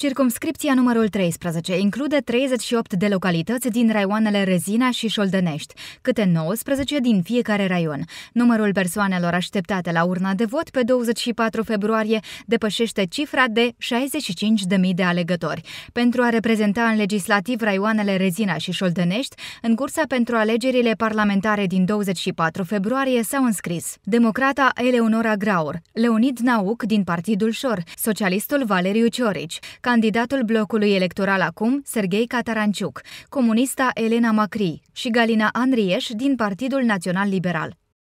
Circumscripția numărul 13 include 38 de localități din raioanele Rezina și Șoldănești, câte 19 din fiecare raion. Numărul persoanelor așteptate la urna de vot pe 24 februarie depășește cifra de 65.000 de alegători. Pentru a reprezenta în legislativ raioanele Rezina și Șoldănești, în cursa pentru alegerile parlamentare din 24 februarie s-au înscris democrata Eleonora Graur, Leonid Nauc din Partidul Șor, socialistul Valeriu Ciorici, candidatul blocului electoral acum, Sergei Cataranciuc, comunista Elena Macri și Galina Andrieș din Partidul Național Liberal.